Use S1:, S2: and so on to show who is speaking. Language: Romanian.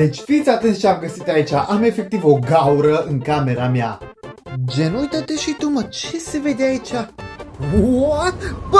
S1: Deci fiți atenți ce am găsit aici. Am efectiv o gaură în camera mea. Gen, uite-te și tu, mă, ce se vede aici? What? Bă!